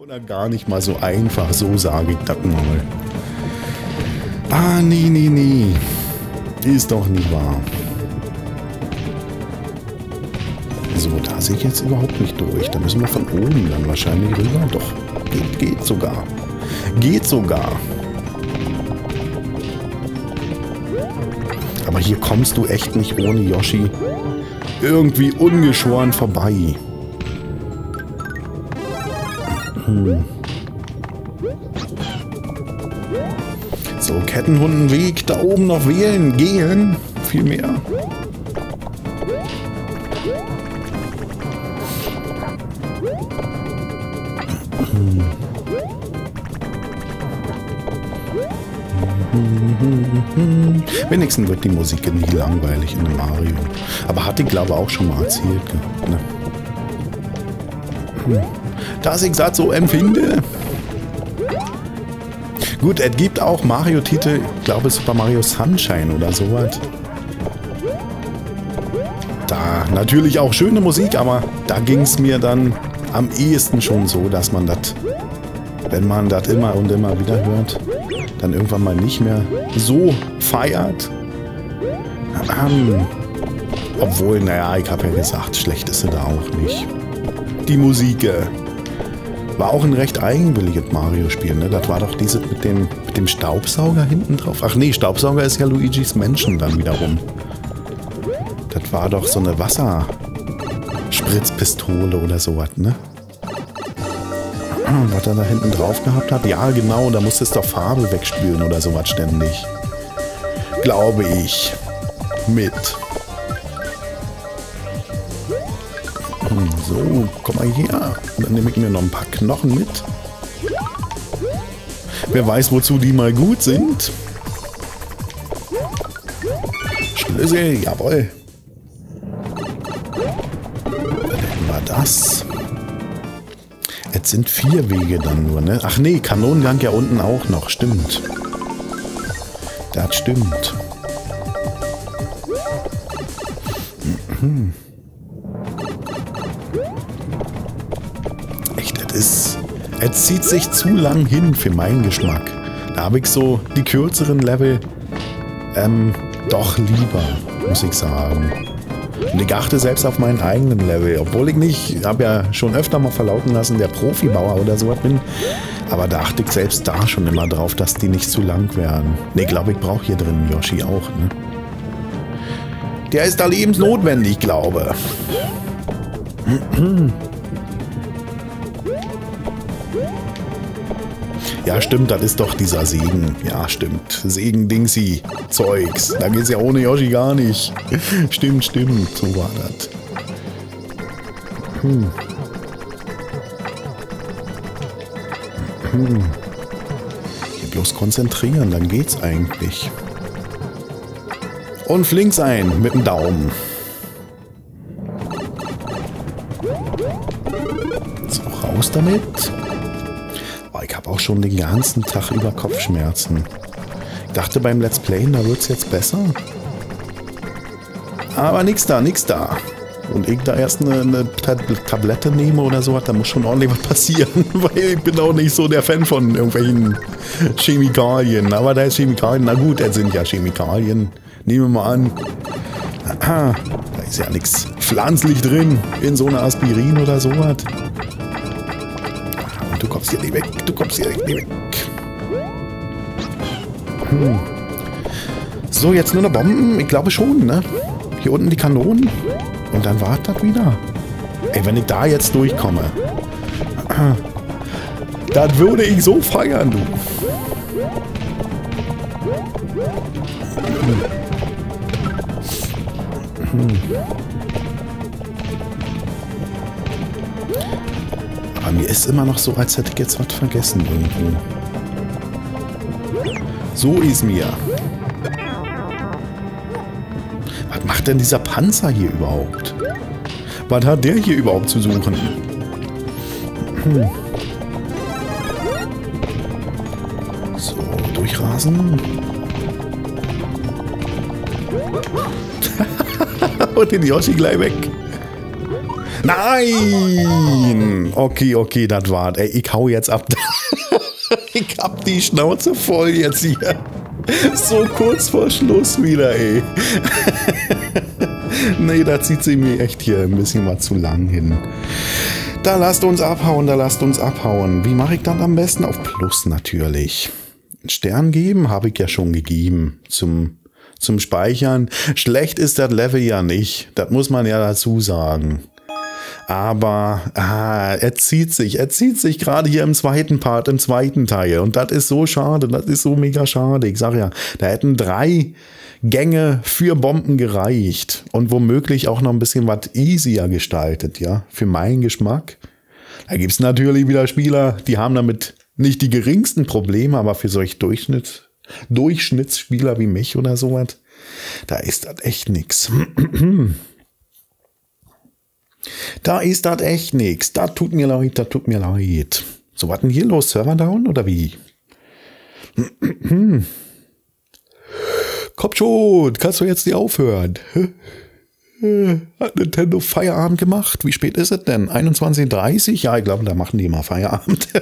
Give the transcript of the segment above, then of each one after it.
Oder gar nicht mal so einfach, so sage ich das mal. Ah, nee, nee, nee. Ist doch nicht wahr. So, da sehe ich jetzt überhaupt nicht durch. Da müssen wir von oben dann wahrscheinlich rüber. Doch, geht, geht sogar. Geht sogar. Aber hier kommst du echt nicht ohne Yoshi irgendwie ungeschoren vorbei. Hm. So, Kettenhundenweg da oben noch wählen, gehen. Viel mehr. Wenigstens wird die Musik nie langweilig in Mario. Aber hatte ich glaube auch schon mal erzählt. Ne? Hm. Dass ich das so empfinde. Gut, es gibt auch Mario-Titel, ich glaube Super Mario Sunshine oder sowas. Da natürlich auch schöne Musik, aber da ging es mir dann am ehesten schon so, dass man das, wenn man das immer und immer wieder hört, dann irgendwann mal nicht mehr so feiert. Ähm, obwohl, naja, ich habe ja gesagt, schlecht ist sie da auch nicht. Die Musik äh, war auch ein recht eigenwilliges Mario-Spiel. Ne? Das war doch dieses mit dem, mit dem Staubsauger hinten drauf. Ach nee, Staubsauger ist ja Luigis Menschen dann wiederum. Das war doch so eine Wasserspritzpistole oder sowas, ne? Was er da hinten drauf gehabt hat? Ja, genau, da musste es doch Farbe wegspülen oder sowas ständig. Glaube ich. Mit. So, komm mal her. Dann nehme ich mir noch ein paar Knochen mit. Wer weiß, wozu die mal gut sind. Schlüssel, jawohl. Dann hätten das. Jetzt sind vier Wege dann nur, ne? Ach nee, Kanonengang ja unten auch noch, stimmt. Das stimmt. Mhm. Ist... Es zieht sich zu lang hin für meinen Geschmack. Da habe ich so die kürzeren Level ähm, doch lieber, muss ich sagen. Und ich achte selbst auf meinen eigenen Level, obwohl ich nicht, habe ja schon öfter mal verlauten lassen, der Profibauer oder sowas bin. Aber da achte ich selbst da schon immer drauf, dass die nicht zu lang werden. Ne, glaube ich, brauche hier drin Yoshi auch, ne? Der ist da lebensnotwendig, glaube. Ja, stimmt, das ist doch dieser Segen. Ja, stimmt. Segen-Dingsi. Zeugs. Da geht's ja ohne Yoshi gar nicht. stimmt, stimmt. So war das. Hm. Hm. Hier bloß konzentrieren, dann geht's eigentlich. Und flink sein mit dem Daumen. So, raus damit auch schon den ganzen Tag über Kopfschmerzen. Ich dachte beim Let's Playen, da wird es jetzt besser. Aber nix da, nix da. Und ich da erst eine, eine Tablette nehme oder sowas, da muss schon ordentlich was passieren, weil ich bin auch nicht so der Fan von irgendwelchen Chemikalien. Aber da ist Chemikalien, na gut, es sind ja Chemikalien. Nehmen wir mal an. Aha, da ist ja nichts pflanzlich drin in so einer Aspirin oder sowas. Du kommst hier nicht weg. Du kommst hier nicht weg. Hm. So, jetzt nur noch Bomben? Ich glaube schon, ne? Hier unten die Kanonen. Und dann war das wieder. Ey, wenn ich da jetzt durchkomme. Das würde ich so feiern, du. Hm. Hm. Aber mir ist immer noch so, als hätte ich jetzt was vergessen irgendwo. So ist mir. Was macht denn dieser Panzer hier überhaupt? Was hat der hier überhaupt zu suchen? Hm. So, durchrasen. Und den Yoshi gleich weg. Nein! Okay, okay, das war's. Ey, ich hau jetzt ab. ich hab die Schnauze voll jetzt hier. So kurz vor Schluss wieder, ey. nee, da zieht sie mir echt hier ein bisschen mal zu lang hin. Da lasst uns abhauen, da lasst uns abhauen. Wie mache ich das am besten? Auf Plus natürlich. Stern geben habe ich ja schon gegeben zum, zum Speichern. Schlecht ist das Level ja nicht. Das muss man ja dazu sagen. Aber ah, er zieht sich, er zieht sich gerade hier im zweiten Part, im zweiten Teil. Und das ist so schade, das ist so mega schade. Ich sag ja, da hätten drei Gänge für Bomben gereicht und womöglich auch noch ein bisschen was easier gestaltet, ja, für meinen Geschmack. Da gibt's natürlich wieder Spieler, die haben damit nicht die geringsten Probleme, aber für solch Durchschnitt, Durchschnittsspieler wie mich oder sowas, da ist das echt nix. Da ist das echt nix. Da tut mir leid, da tut mir leid. So, was denn hier los? Server down oder wie? Komm schon, kannst du jetzt nicht aufhören? Hat Nintendo Feierabend gemacht? Wie spät ist es denn? 21.30 Ja, ich glaube, da machen die mal Feierabend.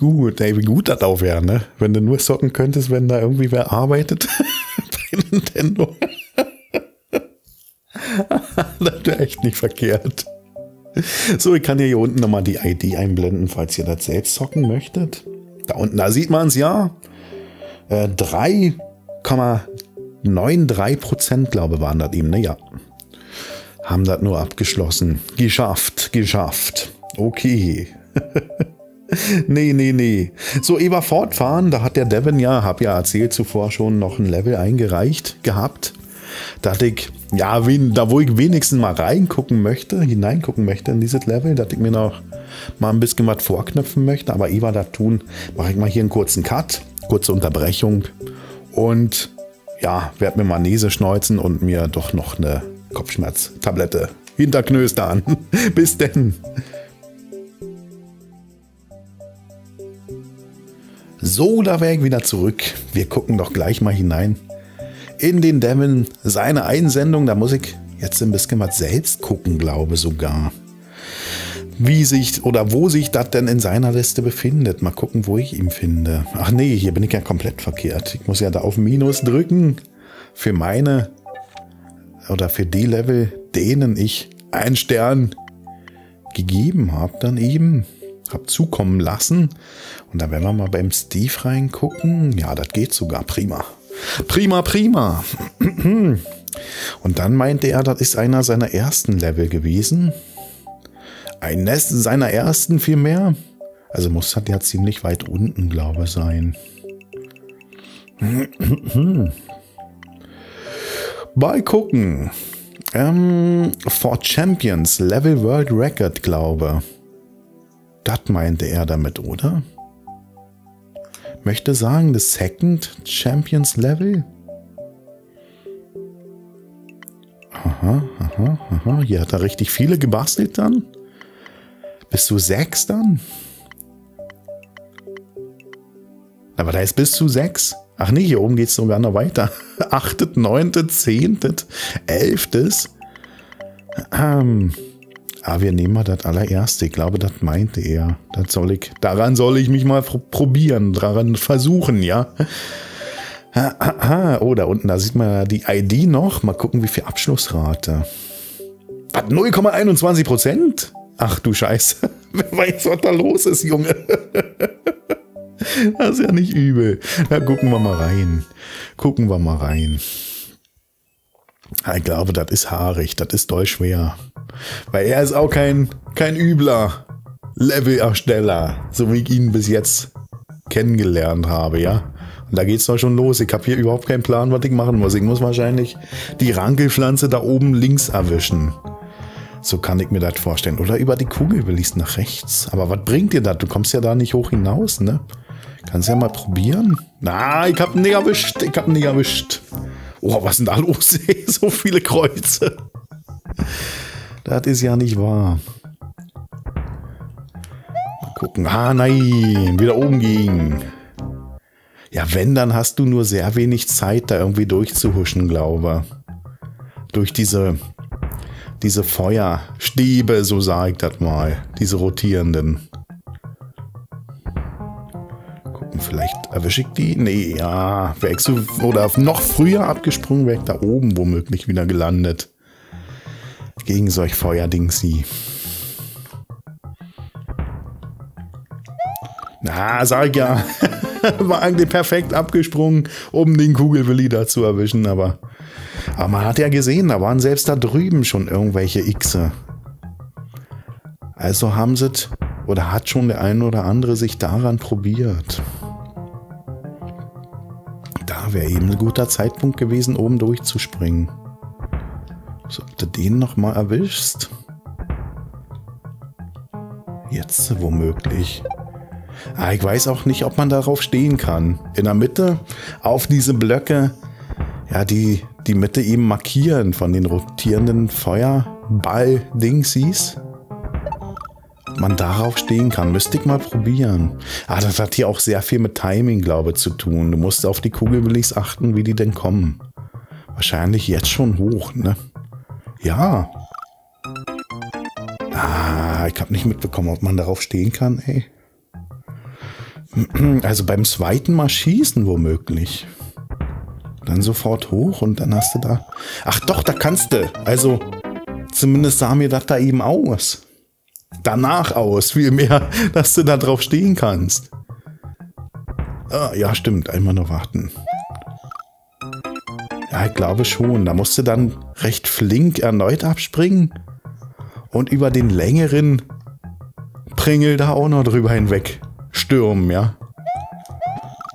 Gut. Ey, wie gut das auch wäre, ne? Wenn du nur zocken könntest, wenn da irgendwie wer arbeitet bei Nintendo. das wäre echt nicht verkehrt. So, ich kann hier unten nochmal die ID einblenden, falls ihr das selbst zocken möchtet. Da unten, da sieht man es ja. Äh, 3,93 Prozent, glaube ich, waren das eben, ne? Ja. Haben das nur abgeschlossen. Geschafft, geschafft. Okay. nee, nee, nee. So, Eva fortfahren, da hat der Devin ja, hab ja erzählt zuvor schon, noch ein Level eingereicht gehabt. Da hatte ich, ja, wen, da wo ich wenigstens mal reingucken möchte, hineingucken möchte in dieses Level, dass ich mir noch mal ein bisschen was vorknöpfen möchte. Aber Eva da tun, mache ich mal hier einen kurzen Cut, kurze Unterbrechung und ja, werde mir mal Nese schneuzen und mir doch noch eine Kopfschmerztablette hinterknöstern. Bis denn. So, da wäre ich wieder zurück. Wir gucken doch gleich mal hinein in den Devin seine Einsendung. Da muss ich jetzt ein bisschen was selbst gucken, glaube sogar. Wie sich oder wo sich das denn in seiner Liste befindet. Mal gucken, wo ich ihn finde. Ach nee, hier bin ich ja komplett verkehrt. Ich muss ja da auf Minus drücken für meine oder für die Level, denen ich einen Stern gegeben habe, dann eben habe zukommen lassen. Und da werden wir mal beim Steve reingucken. Ja, das geht sogar prima. Prima, prima. Und dann meinte er, das ist einer seiner ersten Level gewesen. Ein Nest seiner ersten vielmehr. Also muss das ja ziemlich weit unten, glaube ich, sein. Mal gucken. Ähm, for Champions, Level World Record, glaube. Das meinte er damit, oder? möchte sagen, the second Champions Level. Aha, aha, aha. Hier hat er richtig viele gebastelt dann. Bist du sechs dann? Aber da ist bis zu sechs. Ach nee, hier oben geht es sogar noch weiter. Achtet, neuntes, zehntes, elftes. Ähm, Ah, wir nehmen mal das allererste. Ich glaube, das meinte er. Das soll ich, daran soll ich mich mal probieren, daran versuchen, ja. Oh, da unten, da sieht man die ID noch. Mal gucken, wie viel Abschlussrate. Was, 0,21 Prozent? Ach du Scheiße. Wer weiß, was da los ist, Junge. Das ist ja nicht übel. Da gucken wir mal rein. Gucken wir mal rein. Ich glaube, das ist haarig. Das ist doll schwer. Weil er ist auch kein, kein übler Levelersteller, so wie ich ihn bis jetzt kennengelernt habe, ja. Und da geht's doch schon los. Ich habe hier überhaupt keinen Plan, was ich machen muss. Ich muss wahrscheinlich die Rankelpflanze da oben links erwischen. So kann ich mir das vorstellen. Oder über die Kugel will ich's nach rechts. Aber was bringt dir das? Du kommst ja da nicht hoch hinaus, ne? Kannst ja mal probieren. Na, ich hab ihn nicht erwischt. Ich hab ihn nicht erwischt. Oh, was denn da los? so viele Kreuze. Das ist ja nicht wahr. Mal gucken. Ah, nein. Wieder oben ging. Ja, wenn, dann hast du nur sehr wenig Zeit, da irgendwie durchzuhuschen, glaube. Durch diese, diese Feuerstäbe, so sage ich das mal. Diese rotierenden. Gucken, vielleicht erwische ich die? Nee, ja. Wärst du, oder noch früher abgesprungen, wäre ich da oben womöglich wieder gelandet. Gegen solch Feuerding sie. Na, sag ja. War eigentlich perfekt abgesprungen, um den Kugelwilli da zu erwischen, aber, aber man hat ja gesehen, da waren selbst da drüben schon irgendwelche Xe. Also haben sie oder hat schon der eine oder andere sich daran probiert. Da wäre eben ein guter Zeitpunkt gewesen, oben durchzuspringen. So, ob du den nochmal erwischst. Jetzt womöglich. Ah, ich weiß auch nicht, ob man darauf stehen kann. In der Mitte auf diese Blöcke, ja, die die Mitte eben markieren von den rotierenden Feuerball-Dingsies. Man darauf stehen kann, müsste ich mal probieren. Ah, das hat hier auch sehr viel mit Timing, glaube ich, zu tun. Du musst auf die Kugelwillis achten, wie die denn kommen. Wahrscheinlich jetzt schon hoch, ne? Ja. Ah, ich habe nicht mitbekommen, ob man darauf stehen kann, ey. Also beim zweiten Mal schießen womöglich. Dann sofort hoch und dann hast du da. Ach doch, da kannst du. Also zumindest sah mir das da eben aus. Danach aus, vielmehr, dass du da drauf stehen kannst. Ah, ja, stimmt. Einmal noch warten. Ja, ich glaube schon. Da musst du dann recht flink erneut abspringen und über den längeren Pringel da auch noch drüber hinweg stürmen, ja.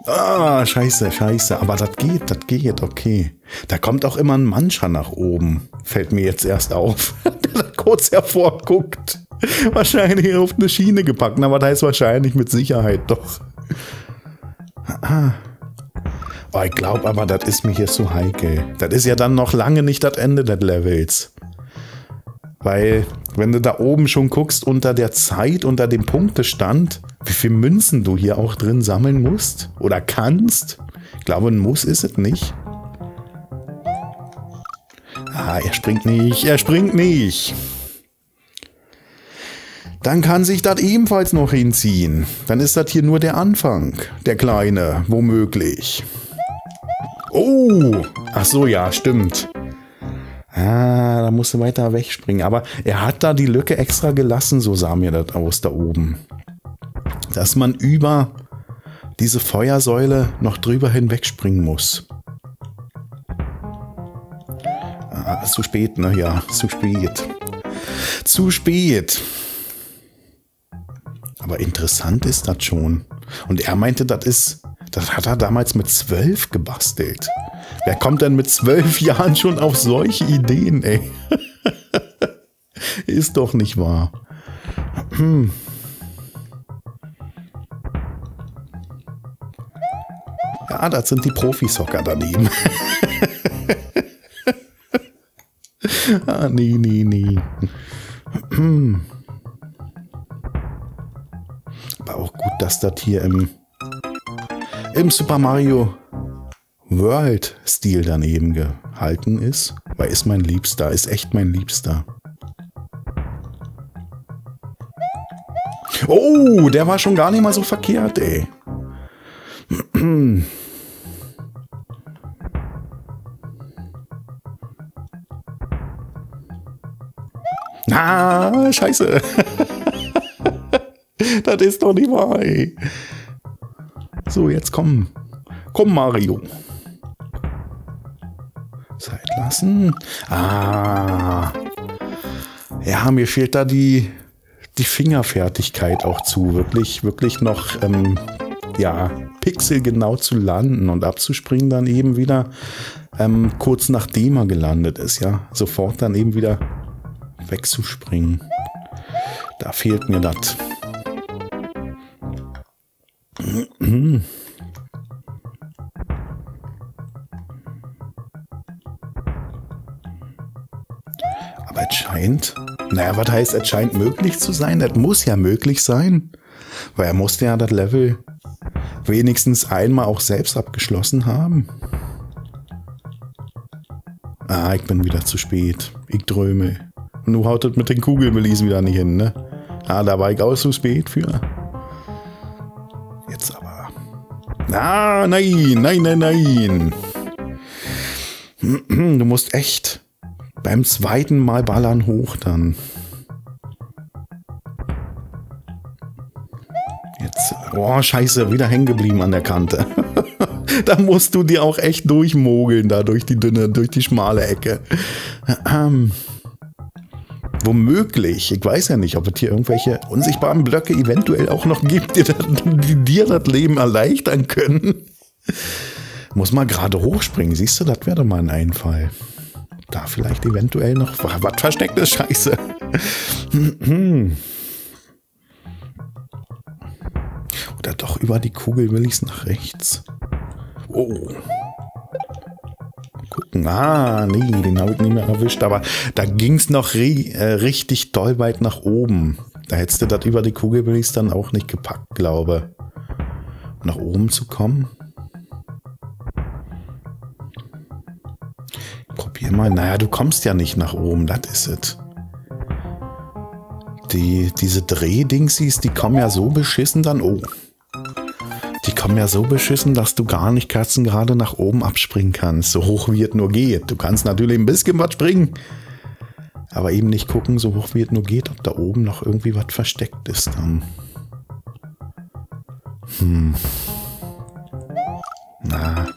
Ah, scheiße, scheiße. Aber das geht, das geht, okay. Da kommt auch immer ein Mancher nach oben. Fällt mir jetzt erst auf. Der da kurz hervorguckt. Wahrscheinlich auf eine Schiene gepackt, aber da ist wahrscheinlich mit Sicherheit doch. Ah. Oh, ich glaube aber, das ist mir hier so heikel. Das ist ja dann noch lange nicht das Ende des Levels. Weil, wenn du da oben schon guckst, unter der Zeit, unter dem Punktestand, wie viel Münzen du hier auch drin sammeln musst oder kannst. Ich glaube, ein Muss ist es nicht. Ah, er springt nicht, er springt nicht. Dann kann sich das ebenfalls noch hinziehen. Dann ist das hier nur der Anfang, der kleine, womöglich. Oh, ach so, ja, stimmt. Ah, da musste weiter wegspringen. Aber er hat da die Lücke extra gelassen, so sah mir das aus da oben dass man über diese Feuersäule noch drüber hinwegspringen muss. Ah, zu spät, ne? Ja, zu spät. Zu spät. Aber interessant ist das schon. Und er meinte, das ist, das hat er damals mit zwölf gebastelt. Wer kommt denn mit zwölf Jahren schon auf solche Ideen, ey? ist doch nicht wahr. Hm. Ah, das sind die Profisocker daneben. ah, nee, nee, nee. Aber auch gut, dass das hier im, im Super Mario World Stil daneben gehalten ist. Weil ist mein Liebster, ist echt mein Liebster. Oh, der war schon gar nicht mal so verkehrt, ey. Ah, scheiße. das ist doch nicht wahr, ey. So, jetzt komm. Komm, Mario. Zeit lassen. Ah. Ja, mir fehlt da die, die Fingerfertigkeit auch zu. Wirklich, wirklich noch, ähm, ja, pixelgenau zu landen und abzuspringen dann eben wieder ähm, kurz nachdem er gelandet ist, ja. Sofort dann eben wieder wegzuspringen. Da fehlt mir das. Naja, was heißt, es scheint möglich zu sein? Das muss ja möglich sein. Weil er musste ja das Level wenigstens einmal auch selbst abgeschlossen haben. Ah, ich bin wieder zu spät. Ich träume. Und du hautet mit den Kugelmelis wieder nicht hin, ne? Ah, da war ich auch zu spät für. Jetzt aber. Ah, nein, nein, nein, nein. Du musst echt beim zweiten Mal ballern hoch dann. Jetzt, oh scheiße, wieder hängen geblieben an der Kante. da musst du dir auch echt durchmogeln, da durch die dünne, durch die schmale Ecke. Ähm, womöglich, ich weiß ja nicht, ob es hier irgendwelche unsichtbaren Blöcke eventuell auch noch gibt, die, die dir das Leben erleichtern können. Muss mal gerade hochspringen, siehst du, das wäre doch mal ein Einfall. Da vielleicht eventuell noch was verstecktes Scheiße. Oder doch über die Kugel will ich es nach rechts. Oh. Gucken. Ah, nee, den habe ich nicht mehr erwischt. Aber da ging es noch äh, richtig doll weit nach oben. Da hättest du das über die Kugel will ich es dann auch nicht gepackt, glaube. Nach oben zu kommen. Mal. Naja, du kommst ja nicht nach oben, das ist es. Die, diese Drehdingsies, die kommen ja so beschissen dann. Oh. Die kommen ja so beschissen, dass du gar nicht gerade nach oben abspringen kannst. So hoch wie es nur geht. Du kannst natürlich ein bisschen was springen. Aber eben nicht gucken, so hoch wie es nur geht, ob da oben noch irgendwie was versteckt ist dann. Hm. Na.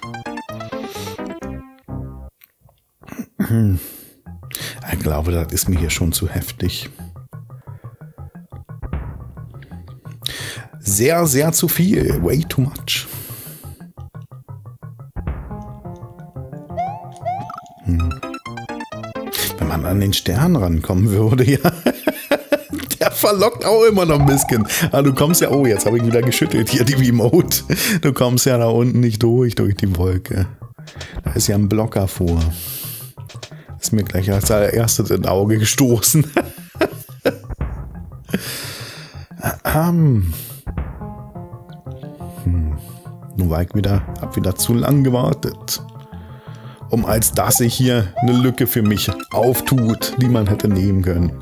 Ich glaube, das ist mir hier schon zu heftig. Sehr, sehr zu viel. Way too much. Hm. Wenn man an den Stern rankommen würde, ja. Der verlockt auch immer noch ein bisschen. Ah, du kommst ja, oh, jetzt habe ich wieder geschüttelt hier die Remote. Du kommst ja da unten nicht durch, durch die Wolke. Da ist ja ein Blocker vor. Ist mir gleich als allererstes ins Auge gestoßen. ähm. hm. Nun war ich wieder, hab wieder zu lang gewartet. Um als dass sich hier eine Lücke für mich auftut, die man hätte nehmen können.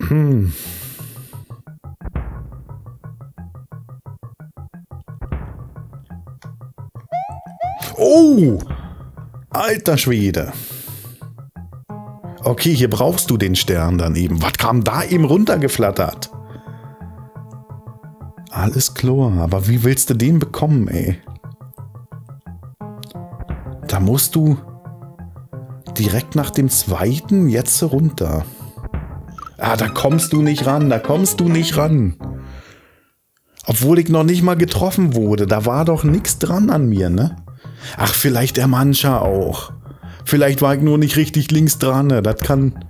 Oh! Alter Schwede. Okay, hier brauchst du den Stern dann eben. Was kam da eben runtergeflattert? Alles klar, aber wie willst du den bekommen, ey? Da musst du direkt nach dem zweiten jetzt runter. Ah, da kommst du nicht ran, da kommst du nicht ran. Obwohl ich noch nicht mal getroffen wurde, da war doch nichts dran an mir, ne? Ach, vielleicht der Mancha auch. Vielleicht war ich nur nicht richtig links dran. Das kann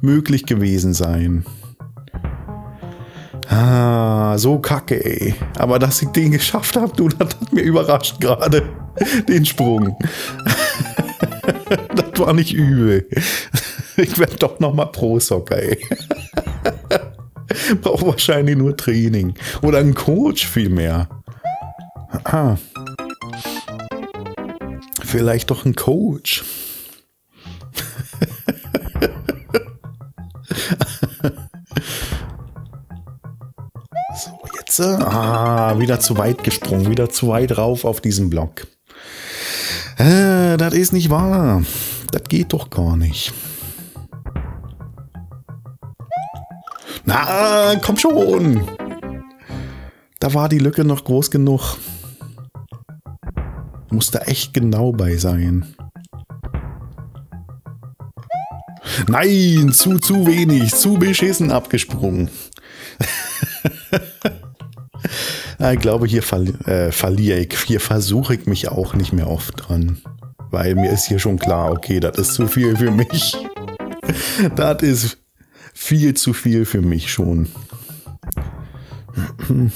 möglich gewesen sein. Ah, so kacke, ey. Aber dass ich den geschafft habe, du, das hat mir überrascht gerade. Den Sprung. das war nicht übel. Ich werde doch nochmal Pro-Socker, ey. Brauche wahrscheinlich nur Training. Oder einen Coach vielmehr. Ah. Vielleicht doch ein Coach. Äh, ah, wieder zu weit gesprungen. Wieder zu weit rauf auf diesen Block. Äh, das ist nicht wahr. Das geht doch gar nicht. Na, komm schon. Da war die Lücke noch groß genug. Muss da echt genau bei sein. Nein, zu, zu wenig, zu beschissen abgesprungen. ich glaube, hier verli äh, verliere ich. Hier versuche ich mich auch nicht mehr oft dran. Weil mir ist hier schon klar, okay, das ist zu viel für mich. das ist viel zu viel für mich schon.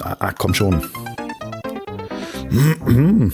Ah, komm schon.